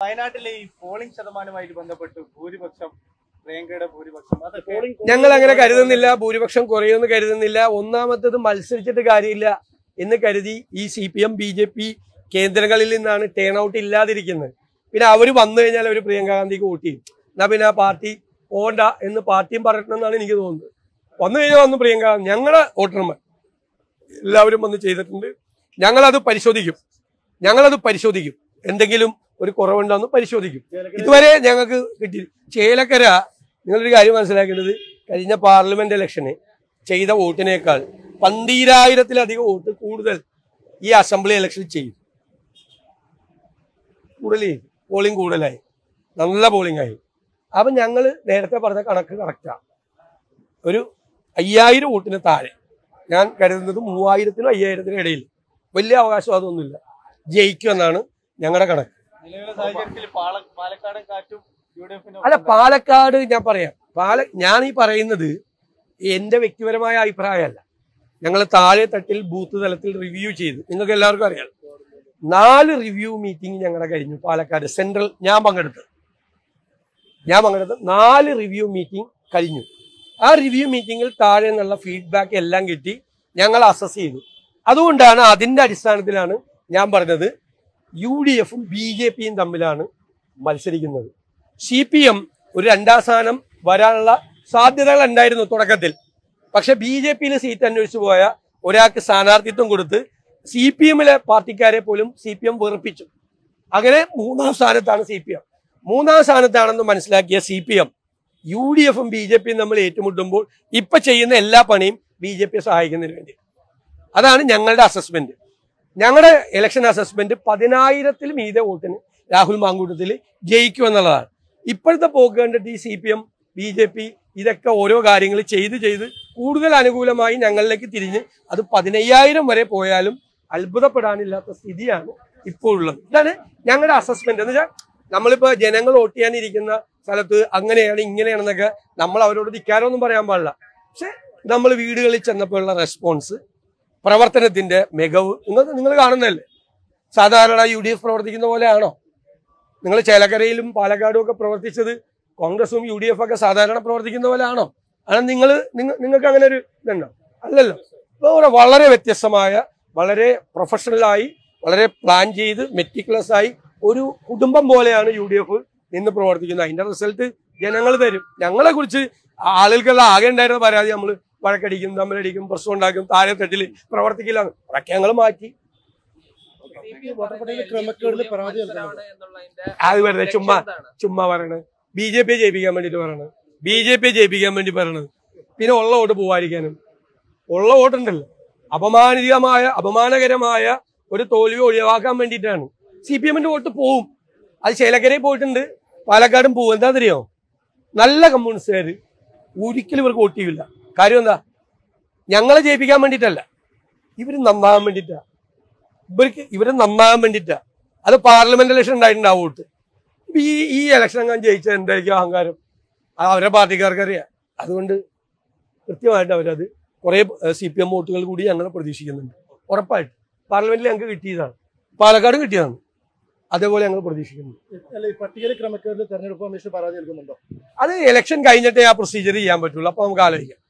വയനാട്ടിലെ ഈ പോളിംഗ് ശതമാനമായിട്ട് ബന്ധപ്പെട്ട് ഭൂരിപക്ഷം പ്രിയങ്കയുടെ ഭൂരിപക്ഷം ഞങ്ങൾ അങ്ങനെ കരുതുന്നില്ല ഭൂരിപക്ഷം കുറയുമെന്ന് കരുതുന്നില്ല. ഒന്നാമത്തത് മത്സരിച്ചിട്ട് കാര്യമില്ല എന്ന് കരുതി ഈ C P M B J P കേന്ദ്രങ്ങളിൽ നിന്നാണ് ടേൺ ഔട്ട് ഇല്ലാതിരിക്കുന്നത്. പിന്നെ അവർ വന്നു കഴിഞ്ഞാൽ അവർ പ്രിയങ്ക ഗാന്ധിക്ക് വോട്ട് ചെയ്യും. എന്നാ പിന്നെ ആ പാർട്ടി പോണ്ട എന്ന് പാർട്ടിയും പറയണമെന്നാണ് എനിക്ക് തോന്നുന്നത്. വന്നു കഴിഞ്ഞാൽ വന്നു പ്രിയങ്ക ഗാന്ധി. ഞങ്ങളുടെ വോട്ടർമാർ എല്ലാവരും വന്ന് ചെയ്തിട്ടുണ്ട്. ഞങ്ങളത് പരിശോധിക്കും. ഞങ്ങളത് പരിശോധിക്കും. എന്തെങ്കിലും ഒരു കുറവുണ്ടോന്ന് പരിശോധിക്കും. ഇതുവരെ ഞങ്ങൾക്ക് കിട്ടി ചേലക്കര നിങ്ങളൊരു കാര്യം മനസ്സിലാക്കേണ്ടത് കഴിഞ്ഞ പാർലമെന്റ് ഇലക്ഷന് ചെയ്ത വോട്ടിനേക്കാൾ പന്തീരായിരത്തിലധികം വോട്ട് കൂടുതൽ ഈ അസംബ്ലി ഇലക്ഷൻ ചെയ്യും കൂടുതൽ പോളിംഗ് കൂടുതലായി. നല്ല പോളിംഗ് ആയി. അപ്പൊ ഞങ്ങൾ നേരത്തെ പറഞ്ഞ കണക്ക് കറക്റ്റാ. ഒരു അയ്യായിരം വോട്ടിന് താഴെ. ഞാൻ കരുതുന്നത് മൂവായിരത്തിനും അയ്യായിരത്തിനും ഇടയിൽ. വലിയ അവകാശം അതൊന്നുമില്ല. ജയിക്കുമെന്നാണ് ഞങ്ങളുടെ കണക്ക്. അല്ല പാലക്കാട് ഞാൻ പറയാം. പാല ഞാൻ ഈ പറയുന്നത് എന്റെ വ്യക്തിപരമായ അഭിപ്രായമല്ല. ഞങ്ങൾ താഴെ തട്ടിൽ ബൂത്ത് തലത്തിൽ റിവ്യൂ ചെയ്തു നിങ്ങൾക്ക് എല്ലാവർക്കും അറിയാം. നാല് റിവ്യൂ മീറ്റിംഗ് ഞങ്ങളുടെ കഴിഞ്ഞു പാലക്കാട് സെൻട്രൽ ഞാൻ പങ്കെടുത്ത്. ഞാൻ പങ്കെടുത്ത നാല് റിവ്യൂ മീറ്റിംഗ് കഴിഞ്ഞു. ആ റിവ്യൂ മീറ്റിംഗിൽ താഴെ നിന്നുള്ള ഫീഡ്ബാക്ക് എല്ലാം കിട്ടി ഞങ്ങൾ അസസ് ചെയ്തു. അതുകൊണ്ടാണ് അതിന്റെ അടിസ്ഥാനത്തിലാണ് ഞാൻ പറഞ്ഞത് യു ഡി എഫും ബി ജെ പിയും തമ്മിലാണ് മത്സരിക്കുന്നത്. സി പി എം ഒരു രണ്ടാം സ്ഥാനം വരാനുള്ള സാധ്യതകൾ ഉണ്ടായിരുന്നു തുടക്കത്തിൽ. പക്ഷെ ബി ജെ പിയിൽ സീറ്റ് അന്വേഷിച്ചു പോയ ഒരാൾക്ക് സ്ഥാനാർത്ഥിത്വം കൊടുത്ത് സി പി എമ്മിലെ പാർട്ടിക്കാരെ പോലും സി പി എം വെറുപ്പിച്ചു. അങ്ങനെ മൂന്നാം സ്ഥാനത്താണ് സി പി എം. മൂന്നാം സ്ഥാനത്താണെന്ന് മനസ്സിലാക്കിയ C P M U D എഫും ബി ജെ പിയും തമ്മിൽ ഏറ്റുമുട്ടുമ്പോൾ ഇപ്പൊ ചെയ്യുന്ന എല്ലാ പണിയും ബി ജെ പിയെ സഹായിക്കുന്നതിന് വേണ്ടി. അതാണ് ഞങ്ങളുടെ അസസ്മെന്റ് ഞങ്ങളുടെ ഇലക്ഷൻ അസസ്മെന്റ് പതിനായിരത്തിൽ മീതെ വോട്ടിന് രാഹുൽ മാങ്കൂട്ടത്തിൽ ജയിക്കുമെന്നുള്ളതാണ്. ഇപ്പോഴത്തെ പോക്ക് കണ്ടിട്ട് ഈ C P M B J P ഇതൊക്കെ ഓരോ കാര്യങ്ങൾ ചെയ്ത് ചെയ്ത് കൂടുതൽ അനുകൂലമായി ഞങ്ങളിലേക്ക് തിരിഞ്ഞ് അത് പതിനയ്യായിരം വരെ പോയാലും അത്ഭുതപ്പെടാനില്ലാത്ത സ്ഥിതിയാണ് ഇപ്പോൾ ഉള്ളത്. ഇതാണ് ഞങ്ങളുടെ അസസ്മെന്റ് എന്ന് വെച്ചാൽ നമ്മളിപ്പോ ജനങ്ങൾ വോട്ട് ചെയ്യാനിരിക്കുന്ന സ്ഥലത്ത് അങ്ങനെയാണ് ഇങ്ങനെയാണെന്നൊക്കെ നമ്മൾ അവരോട് ധിക്കാരമൊന്നും പറയാൻ പാടില്ല. പക്ഷെ നമ്മൾ വീടുകളിൽ ചെന്നപ്പോഴുള്ള റെസ്പോൺസ് പ്രവർത്തനത്തിന്റെ മികവ്. നിങ്ങൾ നിങ്ങൾ കാണുന്നതല്ലേ? സാധാരണ യു ഡി എഫ് പ്രവർത്തിക്കുന്ന പോലെയാണോ? നിങ്ങൾ ചേലക്കരയിലും പാലക്കാടും ഒക്കെ പ്രവർത്തിച്ചത് കോൺഗ്രസും യു ഡി എഫ് ഒക്കെ സാധാരണ പ്രവർത്തിക്കുന്ന പോലെയാണോ? അത് നിങ്ങൾ നിങ്ങൾക്ക് അങ്ങനെ ഒരു ഇതുണ്ടോ? അല്ലല്ലോ. ഇപ്പോൾ വളരെ വ്യത്യസ്തമായ വളരെ പ്രൊഫഷണലായി വളരെ പ്ലാൻ ചെയ്ത് മെറ്റിക്കുലസ് ആയി ഒരു കുടുംബം പോലെയാണ് യു ഡി എഫ് നിന്ന് പ്രവർത്തിക്കുന്നത്. അതിന്റെ റിസൾട്ട് ജനങ്ങൾ തരും. ഞങ്ങളെ കുറിച്ച് ആളുകൾക്കെല്ലാം ആകെ ഉണ്ടായിരുന്ന പരാതി നമ്മൾ വഴക്കടിക്കും തമ്മിലടിക്കും പ്രശ്നം ഉണ്ടാക്കും താഴെ തട്ടിൽ പ്രവർത്തിക്കില്ല അതൊക്കെ ഞങ്ങൾ മാറ്റി. ക്രമക്കേടിൽ പരാതി നൽകുന്നത് അത് വെറുതെ ചുമ്മാ ചുമ്മാ പറയണത് ബി ജെ പിയെ ജയിപ്പിക്കാൻ വേണ്ടിട്ട് പറയണത് ബി ജെ പിയെ ജയിപ്പിക്കാൻ വേണ്ടി പറയണത് പിന്നെ ഉള്ള വോട്ട് പോവാതിരിക്കാനും. ഉള്ള വോട്ടുണ്ടല്ലോ. അപമാനികമായ അപമാനകരമായ ഒരു തോൽവി ഒഴിവാക്കാൻ വേണ്ടിയിട്ടാണ്. സി പി എമ്മിന്റെ വോട്ട് പോവും. അത് ചേലക്കരയിൽ പോയിട്ടുണ്ട്. പാലക്കാടും പോവും. എന്താ അറിയോ? നല്ല കമ്മ്യൂണിസ്റ്റുകാർ ഒരിക്കലും ഇവർക്ക് വോട്ട് ചെയ്യില്ല കാര്യം എന്താ? ഞങ്ങളെ ജയിപ്പിക്കാൻ വേണ്ടിയിട്ടല്ല. ഇവർ നന്നാകാൻ വേണ്ടിയിട്ടാ. ഇവർക്ക് ഇവരെ നന്നാകാൻ വേണ്ടിയിട്ടാ. അത് പാർലമെന്റ് ഇലക്ഷൻ ഉണ്ടായിട്ടുണ്ടാവും വോട്ട് ഈ ഈ ഇലക്ഷൻ അങ്ങനെ ജയിച്ച എന്തായിരിക്കും അഹങ്കാരം? അത് അവരുടെ പാർട്ടിക്കാർക്ക് അറിയാം. അതുകൊണ്ട് കൃത്യമായിട്ട് അവരത് കുറേ സി പി എം വോട്ടുകൾ കൂടി ഞങ്ങൾ പ്രതീക്ഷിക്കുന്നുണ്ട്. ഉറപ്പായിട്ട്. പാർലമെന്റിൽ ഞങ്ങൾക്ക് കിട്ടിയതാണ്. പാലക്കാട് കിട്ടിയതാണ്. അതേപോലെ ഞങ്ങൾ പ്രതീക്ഷിക്കുന്നു അത് ഇലക്ഷൻ കഴിഞ്ഞിട്ടേ ആ പ്രൊസീജിയർ ചെയ്യാൻ പറ്റുള്ളൂ. അപ്പൊ നമുക്ക് ആലോചിക്കാം.